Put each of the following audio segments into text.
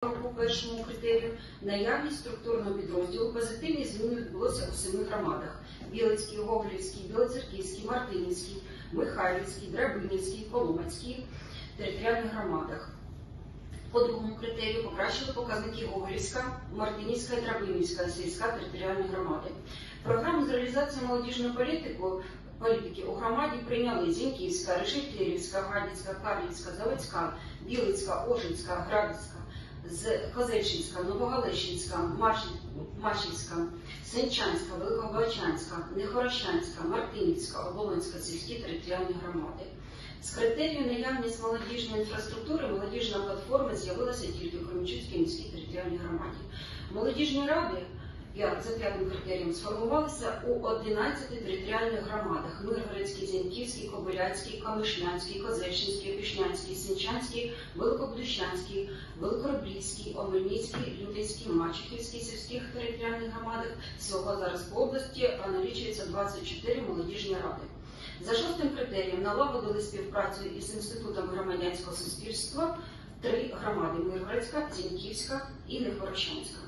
по першому критерію наявність структурного підрозділу позитивні зміни відбулося у семи громадах: Білицький, Гоголівський, Білоцерківський, Мартинівський, Михайлівський, Драбинівський, Коломацький територіальних громадах. По другому критерію покращили показники Гоголівська, Мартинівська і Драбинівська сільська територіальні громади. Програму з реалізації молодіжної політики, політики у громаді прийняли Зіньківська, Решетилівська, Гадяцька, Карлівська, Заводська, Білицька, Ожицька, Градська, з Козельщинська, Новогалищинська, Машівська, Сенчанська, Великобачанська, Нехорощанська, Мартинівська, Оболонська сільські територіальні громади. З критерію наявність молодіжної інфраструктури молодіжна платформа з'явилася тільки в Кременчуцькій міській територіальній громаді. Молодіжні ради п'ят- за п'ятим критерієм сформувалися у 11 територіальних громадах: Миргородський, Зіньківський, Кобиляцький, Камишнянський, Козельщинський, Пішнянський, Сінчанський, Великобудущанський, Великороблівський, Омельницький, Лютинський, Мачухівський сільських територіальних громадах. Всього зараз по області налічується 24 молодіжні ради. За шостим критерієм налагодили співпрацю із Інститутом громадянського суспільства три громади Миргородська, Зіньківська і Нехворощанська.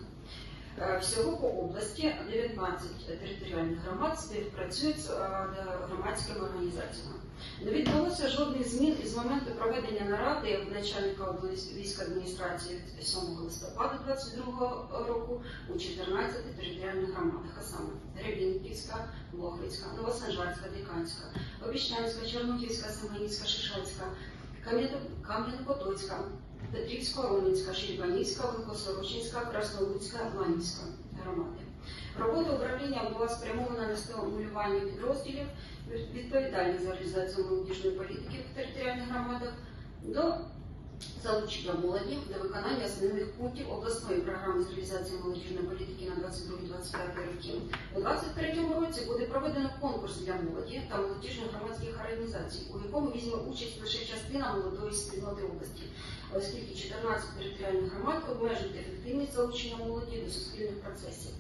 Е, Всього по області 19 територіальних громад співпрацюють з е, громадськими організаціями. Не відбулося жодних змін із моменту проведення наради начальника обласної адміністрації 7 листопада 2022 року у 14 територіальних громадах, а саме Рябінківська, Лохвицька, Новосанжарська, Диканська, Обіщанська, Чорнухівська, Семенівська, Шишацька, Петрівська, Ромінська, Шербанівська, Великосорочинська, Краснолуцька, Ланівська громади. Робота управління була спрямована на стимулювання підрозділів, відповідальних за реалізацію молодіжної політики в територіальних громадах, до залучення молоді до виконання основних пунктів обласної програми з реалізації молодіжної політики на 22-25 роки. У 2023 році буде проведено конкурс для молоді та молодіжних громадських організацій, у якому візьме участь лише частина молодої спільноти області, оскільки 14 територіальних громад обмежують ефективність залучення молоді до суспільних процесів.